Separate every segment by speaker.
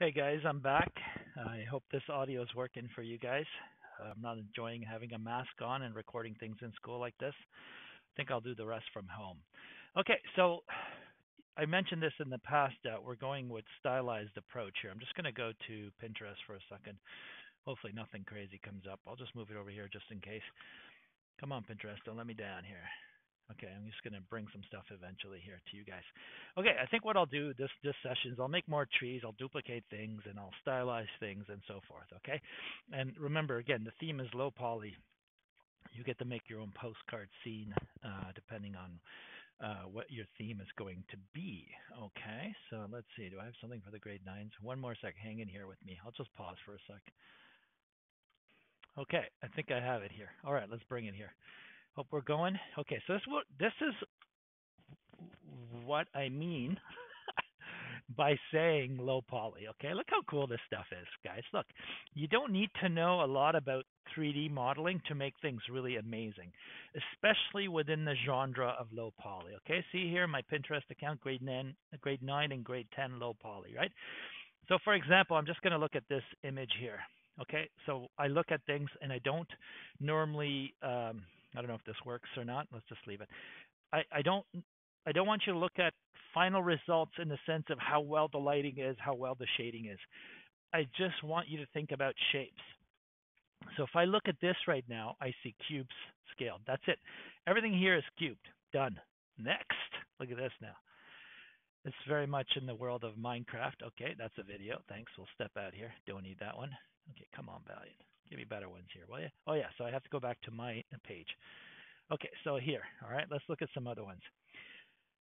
Speaker 1: Hey guys, I'm back. I hope this audio is working for you guys. I'm not enjoying having a mask on and recording things in school like this. I think I'll do the rest from home. Okay, so I mentioned this in the past that we're going with stylized approach here. I'm just going to go to Pinterest for a second. Hopefully nothing crazy comes up. I'll just move it over here just in case. Come on, Pinterest, don't let me down here. Okay, I'm just going to bring some stuff eventually here to you guys. Okay, I think what I'll do this this session is I'll make more trees, I'll duplicate things, and I'll stylize things and so forth. Okay, and remember again, the theme is low poly. You get to make your own postcard scene uh, depending on uh, what your theme is going to be. Okay, so let's see. Do I have something for the grade nines? One more sec. Hang in here with me. I'll just pause for a sec. Okay, I think I have it here. All right, let's bring it here. Hope we're going. Okay, so this what this is what I mean by saying low poly. Okay, look how cool this stuff is, guys. Look, you don't need to know a lot about 3D modeling to make things really amazing, especially within the genre of low poly. Okay, see here my Pinterest account, grade 9, grade 9 and grade 10 low poly, right? So for example, I'm just going to look at this image here. Okay, so I look at things and I don't normally um, I don't know if this works or not. Let's just leave it. I, I don't I don't want you to look at final results in the sense of how well the lighting is, how well the shading is. I just want you to think about shapes. So if I look at this right now, I see cubes scaled. That's it. Everything here is cubed. Done. Next. Look at this now. It's very much in the world of Minecraft. Okay, that's a video. Thanks. We'll step out here. Don't need that one. Okay, come on, Valiant. Give me better ones here, will you? Oh yeah, so I have to go back to my page. Okay, so here, all right, let's look at some other ones.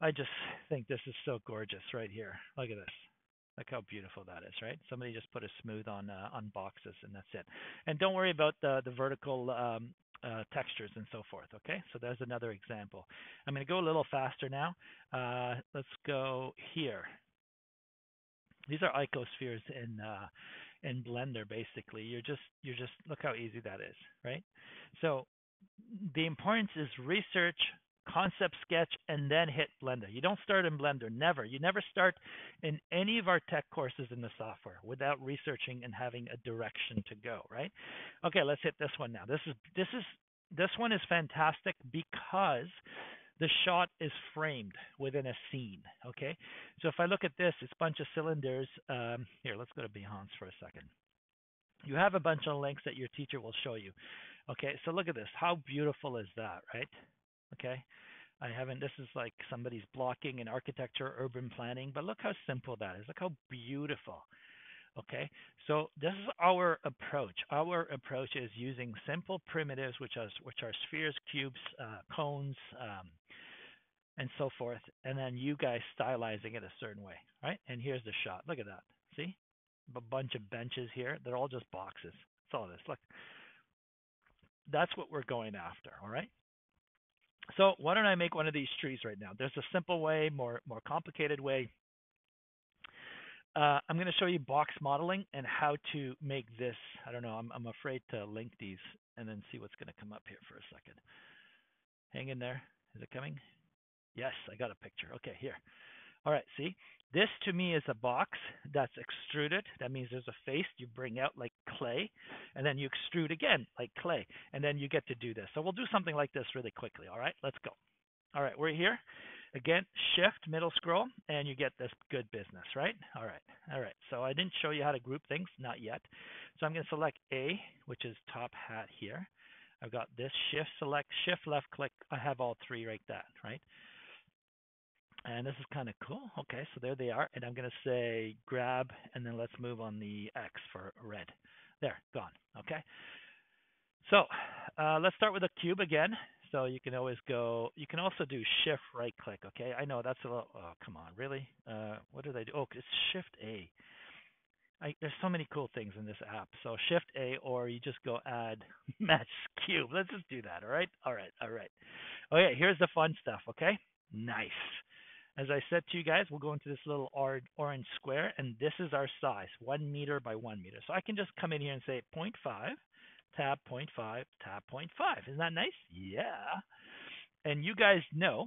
Speaker 1: I just think this is so gorgeous right here. Look at this. Look how beautiful that is, right? Somebody just put a smooth on uh, on boxes, and that's it. And don't worry about the the vertical um, uh, textures and so forth. Okay, so there's another example. I'm going to go a little faster now. Uh, let's go here. These are icospheres in uh, in Blender basically. You're just you're just look how easy that is, right? So the importance is research, concept sketch, and then hit Blender. You don't start in Blender, never. You never start in any of our tech courses in the software without researching and having a direction to go, right? Okay, let's hit this one now. This is this is this one is fantastic because the shot is framed within a scene. Okay, so if I look at this, it's a bunch of cylinders. Um, here, let's go to Behance for a second. You have a bunch of links that your teacher will show you. Okay, so look at this. How beautiful is that, right? Okay, I haven't. This is like somebody's blocking in architecture, urban planning, but look how simple that is. Look how beautiful. Okay, so this is our approach. Our approach is using simple primitives, which are which are spheres, cubes, uh, cones, um, and so forth, and then you guys stylizing it a certain way, right? And here's the shot. Look at that. See, a bunch of benches here. They're all just boxes. That's all this. Look, that's what we're going after. All right. So why don't I make one of these trees right now? There's a simple way, more more complicated way. Uh, I'm going to show you box modeling and how to make this. I don't know. I'm, I'm afraid to link these and then see what's going to come up here for a second. Hang in there. Is it coming? Yes, I got a picture. Okay, here. All right, see? This to me is a box that's extruded. That means there's a face you bring out like clay, and then you extrude again like clay, and then you get to do this. So we'll do something like this really quickly. All right, let's go. All right, we're here. Again, shift middle scroll, and you get this good business, right? All right, all right. So I didn't show you how to group things, not yet. So I'm going to select A, which is top hat here. I've got this shift select, shift left click. I have all three like that, right? And this is kind of cool. Okay, so there they are. And I'm going to say grab, and then let's move on the X for red. There, gone. Okay. So uh, let's start with a cube again. So you can always go, you can also do shift right click, okay? I know that's a little, oh, come on, really? Uh, what do they do? Oh, it's shift A. I, there's so many cool things in this app. So shift A, or you just go add mesh cube. Let's just do that, all right? All right, all right. Okay, here's the fun stuff, okay? Nice. As I said to you guys, we'll go into this little orange square, and this is our size, 1 meter by 1 meter. So I can just come in here and say 0.5 tab 0.5, tab 0.5. Isn't that nice? Yeah. And you guys know,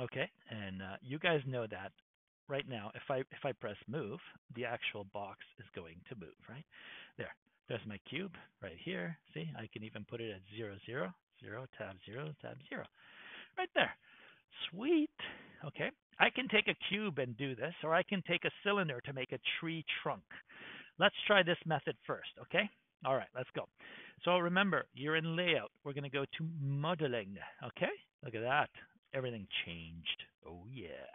Speaker 1: okay, and uh, you guys know that right now, if I if I press move, the actual box is going to move, right? There. There's my cube right here. See, I can even put it at 0, 0, 0, tab zero, tab zero. Right there. Sweet. Okay. I can take a cube and do this, or I can take a cylinder to make a tree trunk. Let's try this method first, okay? All right, let's go. So remember, you're in layout. We're going to go to modeling, okay? Look at that. Everything changed. Oh, yeah.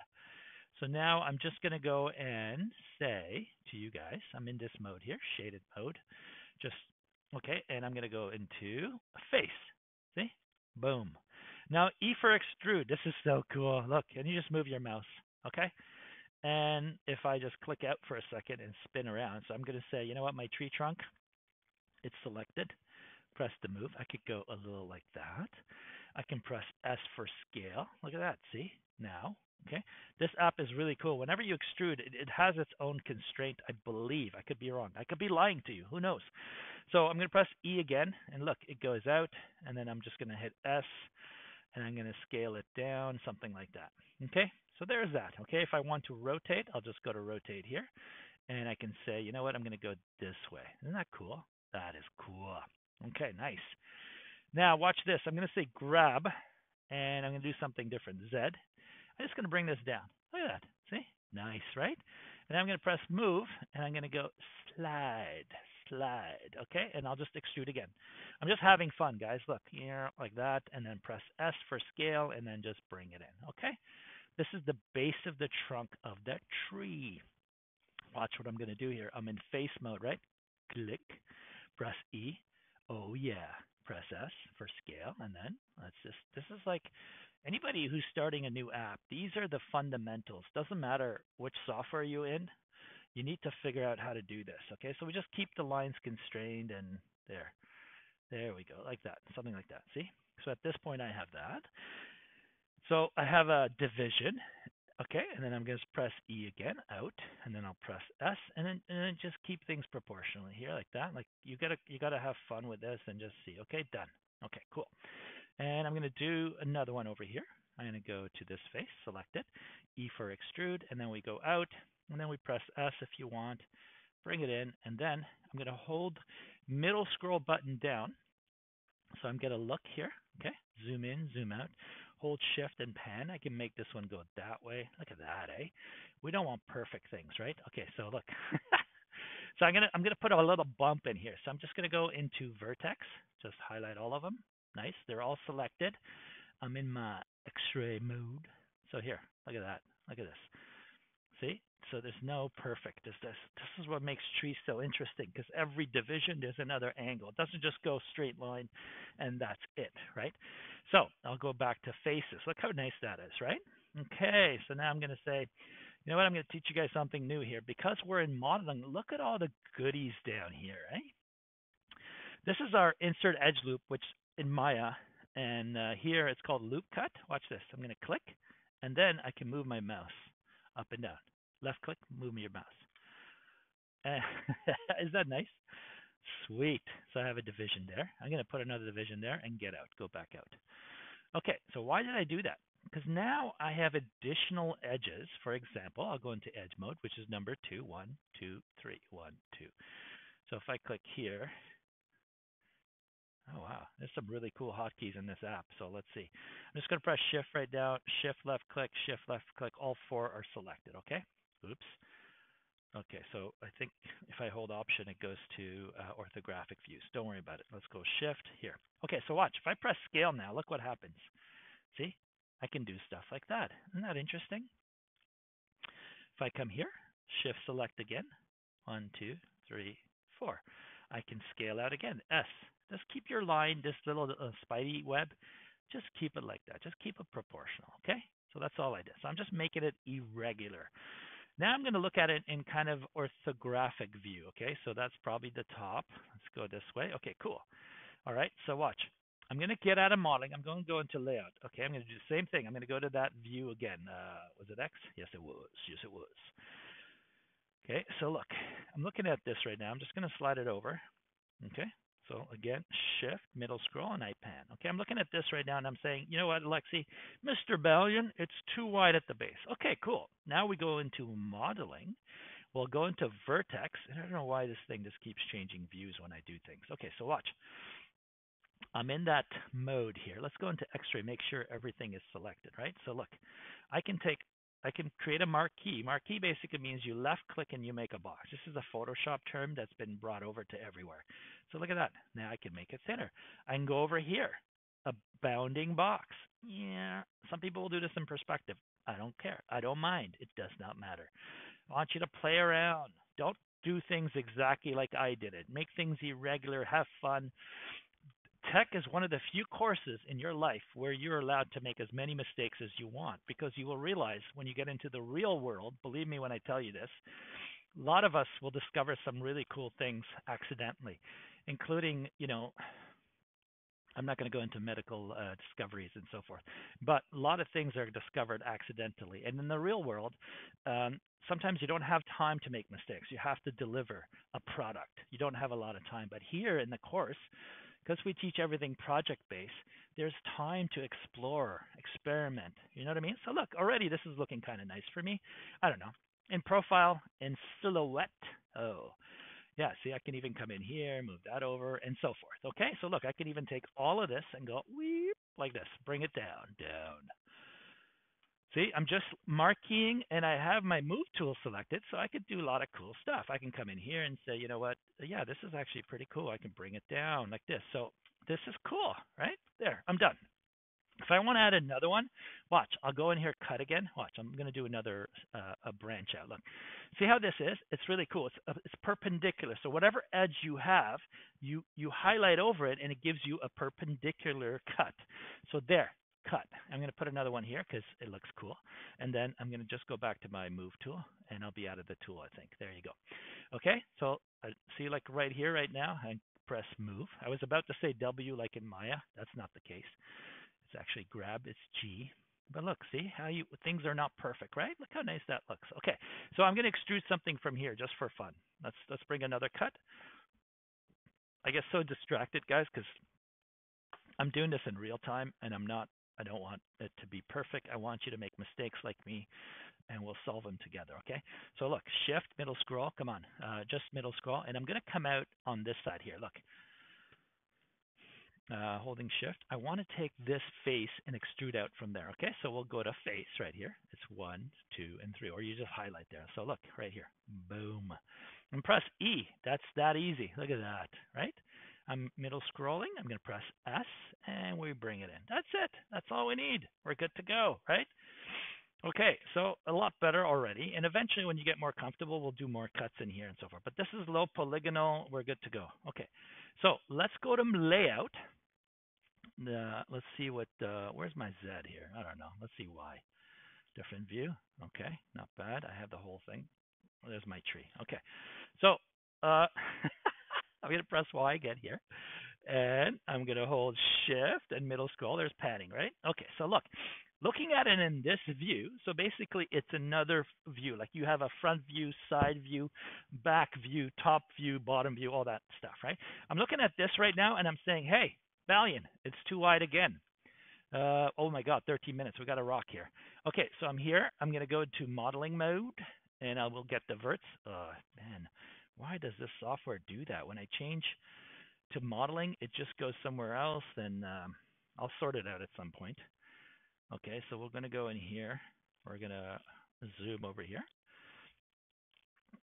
Speaker 1: So now I'm just going to go and say to you guys, I'm in this mode here, shaded mode. Just, okay, and I'm going to go into a face. See? Boom. Now E for extrude. This is so cool. Look, and you just move your mouse, okay? And if I just click out for a second and spin around, so I'm going to say, you know what, my tree trunk, it's selected. Press the move. I could go a little like that. I can press S for scale. Look at that. See? Now, okay? This app is really cool. Whenever you extrude, it, it has its own constraint, I believe. I could be wrong. I could be lying to you. Who knows? So I'm going to press E again, and look, it goes out, and then I'm just going to hit S, and I'm going to scale it down, something like that. Okay? So there's that. Okay, if I want to rotate, I'll just go to rotate here, and I can say, you know what, I'm going to go this way. Isn't that cool? That is cool. Okay, nice. Now watch this. I'm going to say grab, and I'm going to do something different. Z. I'm just going to bring this down. Look at that. See? Nice, right? And I'm going to press move, and I'm going to go slide, slide. Okay, and I'll just extrude again. I'm just having fun, guys. Look here, like that, and then press S for scale, and then just bring it in. Okay. This is the base of the trunk of that tree. Watch what I'm going to do here. I'm in face mode, right? Click, press E. Oh yeah, press S for scale, and then let's just. This is like anybody who's starting a new app. These are the fundamentals. Doesn't matter which software you're in. You need to figure out how to do this. Okay, so we just keep the lines constrained, and there, there we go, like that, something like that. See? So at this point, I have that. So I have a division, okay, and then I'm going to press E again, out, and then I'll press S, and then and then just keep things proportionally here, like that. Like you gotta you gotta have fun with this and just see. Okay, done. Okay, cool. And I'm going to do another one over here. I'm going to go to this face, select it, E for extrude, and then we go out, and then we press S if you want, bring it in, and then I'm going to hold middle scroll button down. So I'm going to look here, okay, zoom in, zoom out hold shift and pan. I can make this one go that way. Look at that, eh? We don't want perfect things, right? Okay, so look. so I'm gonna I'm gonna put a little bump in here. So I'm just gonna go into vertex, just highlight all of them. Nice, they're all selected. I'm in my X-ray mode. So here, look at that. Look at this. See? So there's no perfect. This this this is what makes trees so interesting because every division there's another angle. It doesn't just go straight line, and that's it, right? So I'll go back to faces. Look how nice that is, right? Okay, so now I'm going to say, you know what? I'm going to teach you guys something new here. Because we're in modeling, look at all the goodies down here, right? This is our insert edge loop, which in Maya, and uh, here it's called loop cut. Watch this. I'm going to click, and then I can move my mouse up and down left click, move your mouse. Uh, is that nice? Sweet. So I have a division there. I'm going to put another division there and get out, go back out. Okay, so why did I do that? Because now I have additional edges. For example, I'll go into edge mode, which is number two, one, two, three, one, two. So if I click here, oh wow, there's some really cool hotkeys in this app. So let's see. I'm just going to press shift right now, shift left click, shift left click. All four are selected, okay? Oops. Okay, so I think if I hold option, it goes to uh, orthographic views. Don't worry about it. Let's go shift here. Okay, so watch. If I press scale now, look what happens. See? I can do stuff like that. Isn't that interesting? If I come here, shift select again. One, two, three, four. I can scale out again. S. Just keep your line, this little uh, spidey web, just keep it like that. Just keep it proportional, okay? So that's all I did. So I'm just making it irregular. Now I'm going to look at it in kind of orthographic view. Okay, so that's probably the top. Let's go this way. Okay, cool. All right, so watch. I'm going to get out of modeling. I'm going to go into layout. Okay, I'm going to do the same thing. I'm going to go to that view again. Uh, was it X? Yes, it was. Yes, it was. Okay, so look, I'm looking at this right now. I'm just going to slide it over. Okay, So again, shift, middle scroll, and I pan. Okay, I'm looking at this right now and I'm saying, you know what, Alexi, Mr. Balian, it's too wide at the base. Okay, cool. Now we go into modeling. We'll go into vertex, and I don't know why this thing just keeps changing views when I do things. Okay, so watch. I'm in that mode here. Let's go into X-ray, make sure everything is selected, right? So look, I can take I can create a marquee. Marquee basically means you left click and you make a box. This is a Photoshop term that's been brought over to everywhere. So look at that. Now I can make it thinner. I can go over here, a bounding box. Yeah, some people will do this in perspective. I don't care. I don't mind. It does not matter. I want you to play around. Don't do things exactly like I did it. Make things irregular. Have fun tech is one of the few courses in your life where you're allowed to make as many mistakes as you want because you will realize when you get into the real world, believe me when I tell you this, a lot of us will discover some really cool things accidentally, including, you know, I'm not going to go into medical uh, discoveries and so forth, but a lot of things are discovered accidentally. And in the real world, um, sometimes you don't have time to make mistakes. You have to deliver a product. You don't have a lot of time. But here in the course, because we teach everything project based, there's time to explore, experiment. You know what I mean? So look, already this is looking kind of nice for me. I don't know. In profile, in silhouette. Oh, yeah. See, I can even come in here, move that over, and so forth. Okay. So look, I can even take all of this and go weep like this, bring it down, down. See, I'm just marking and I have my move tool selected so I could do a lot of cool stuff. I can come in here and say, you know what, yeah, this is actually pretty cool. I can bring it down like this. So this is cool, right? There, I'm done. If I want to add another one, watch, I'll go in here, cut again. Watch, I'm going to do another uh, a branch out. Look, see how this is? It's really cool. It's, uh, it's perpendicular. So whatever edge you have, you, you highlight over it and it gives you a perpendicular cut. So there, cut. I'm going to put another one here because it looks cool. And then I'm going to just go back to my move tool and I'll be out of the tool, I think. There you go. Okay, so I see like right here, right now, I press move. I was about to say W like in Maya. That's not the case. It's actually grab, it's G. But look, see how you things are not perfect, right? Look how nice that looks. Okay, so I'm going to extrude something from here just for fun. Let's let's bring another cut. I get so distracted, guys, because I'm doing this in real time and I'm not I don't want it to be perfect. I want you to make mistakes like me, and we'll solve them together, okay? So look, shift, middle scroll, come on, uh, just middle scroll, and I'm going to come out on this side here, look. Uh, holding shift. I want to take this face and extrude out from there, okay? So we'll go to face right here. It's one, two, and three, or you just highlight there. So look, right here, boom. And press E, that's that easy. Look at that, right? I'm middle scrolling. I'm going to press S and we bring it in. That's it. That's all we need. We're good to go, right? Okay, so a lot better already. And eventually, when you get more comfortable, we'll do more cuts in here and so forth. But this is low polygonal. We're good to go. Okay, so let's go to layout. Uh, let's see what, uh, where's my Z here? I don't know. Let's see Y. Different view. Okay, not bad. I have the whole thing. There's my tree. Okay, so uh, I'm going to press Y again here. And I'm going to hold shift and middle scroll. There's padding, right? Okay, so look, looking at it in this view, so basically it's another view. Like you have a front view, side view, back view, top view, bottom view, all that stuff, right? I'm looking at this right now and I'm saying, hey, Balian, it's too wide again. Uh, oh my God, 13 minutes. We got a rock here. Okay, so I'm here. I'm going to go to modeling mode and I will get the verts. Oh, man why does this software do that? When I change to modeling, it just goes somewhere else, and um, I'll sort it out at some point. Okay, so we're going to go in here. We're going to zoom over here.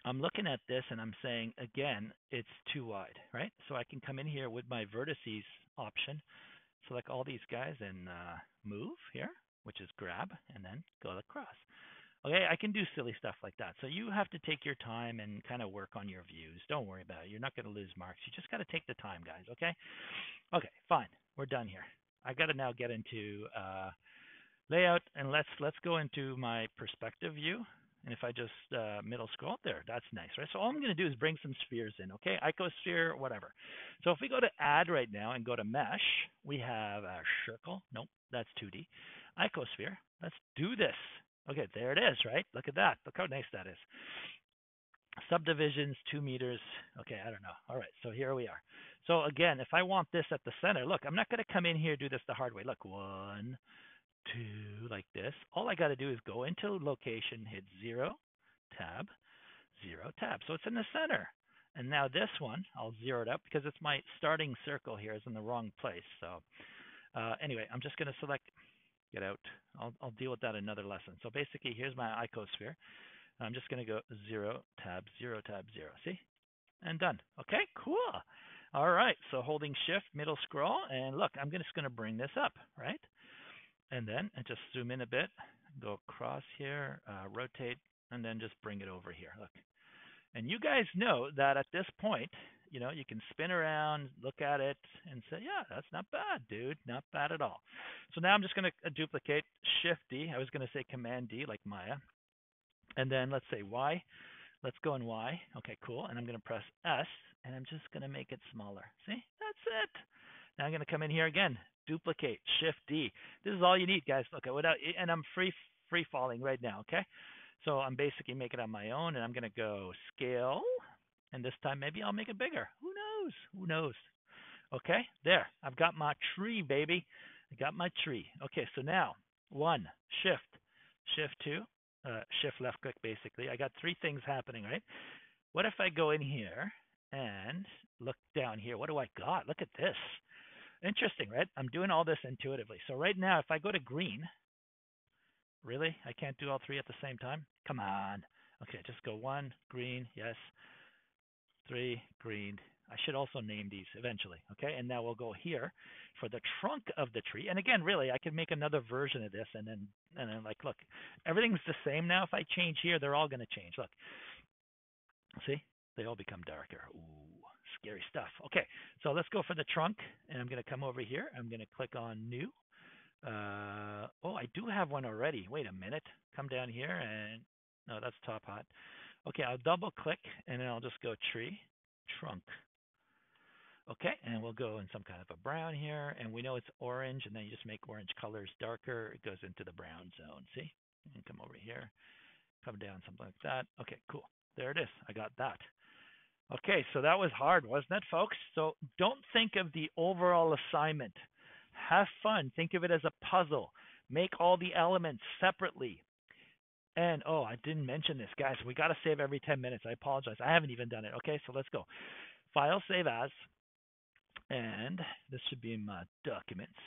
Speaker 1: I'm looking at this and I'm saying, again, it's too wide, right? So I can come in here with my vertices option, select all these guys and uh, move here, which is grab, and then go across. Okay, I can do silly stuff like that. So you have to take your time and kind of work on your views. Don't worry about it. You're not going to lose marks. You just got to take the time, guys. Okay. Okay, fine. We're done here. I got to now get into uh, layout, and let's let's go into my perspective view. And if I just uh, middle scroll up there, that's nice, right? So all I'm going to do is bring some spheres in, okay? Icosphere, whatever. So if we go to add right now and go to mesh, we have a circle. Nope, that's 2D. Icosphere. Let's do this. Okay, there it is, right? Look at that. Look how nice that is. subdivisions, two meters. Okay, I don't know. All right, so here we are. So again, if I want this at the center, look, I'm not going to come in here do this the hard way. Look, one, two, like this. All I got to do is go into location, hit zero, tab, zero, tab. So it's in the center. And now this one, I'll zero it up because it's my starting circle here is in the wrong place. So uh, anyway, I'm just going to select, get out. I'll, I'll deal with that another lesson. So basically, here's my icosphere. I'm just going to go zero, tab, zero, tab, zero. See? And done. Okay, cool. All right, so holding shift, middle scroll, and look, I'm just going to bring this up, right? And then and just zoom in a bit, go across here, uh, rotate, and then just bring it over here. Look. And you guys know that at this point, you know, you can spin around, look at it, and say, yeah, that's not bad, dude. Not bad at all. So now I'm just going to uh, duplicate Shift D. I was going to say Command D like Maya. And then let's say Y. Let's go in Y. Okay, cool. And I'm going to press S, and I'm just going to make it smaller. See? That's it. Now I'm going to come in here again. Duplicate, Shift D. This is all you need, guys. Okay, without, and I'm free free falling right now. Okay, so I'm basically making it on my own, and I'm going to go scale, and this time maybe I'll make it bigger. Who knows? Who knows? Okay, there. I've got my tree, baby. I got my tree. Okay, so now one, Shift, Shift two, uh, shift left click basically. I got three things happening, right? What if I go in here and look down here? What do I got? Look at this. Interesting, right? I'm doing all this intuitively. So right now, if I go to green, really? I can't do all three at the same time? Come on. Okay, just go one, green, yes. Three, green, I should also name these eventually, okay? And now we'll go here for the trunk of the tree. And again, really, I could make another version of this and then and then like, look, everything's the same now. If I change here, they're all going to change. Look, see, they all become darker. Ooh, scary stuff. Okay, so let's go for the trunk, and I'm going to come over here. I'm going to click on New. Uh, oh, I do have one already. Wait a minute. Come down here and no, that's top hot. Okay, I'll double click and then I'll just go tree, trunk. Okay, and we'll go in some kind of a brown here, and we know it's orange, and then you just make orange colors darker. It goes into the brown zone, see? And come over here, come down, something like that. Okay, cool. There it is. I got that. Okay, so that was hard, wasn't it, folks? So don't think of the overall assignment. Have fun. Think of it as a puzzle. Make all the elements separately. And oh, I didn't mention this, guys. We got to save every 10 minutes. I apologize. I haven't even done it. Okay, so let's go. File save as. And this should be in my documents.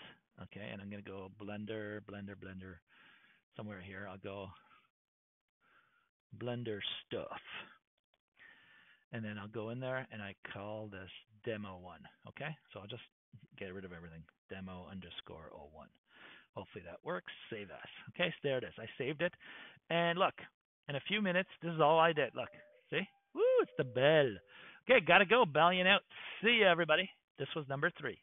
Speaker 1: Okay, and I'm going to go Blender, Blender, Blender, somewhere here. I'll go Blender stuff. And then I'll go in there and I call this demo one. Okay, so I'll just get rid of everything. Demo underscore 01. Hopefully that works. Save as. Okay, so there it is. I saved it. And look, in a few minutes, this is all I did. Look, see? Woo, it's the bell. Okay, gotta go. Balian out. See you, everybody. This was number three.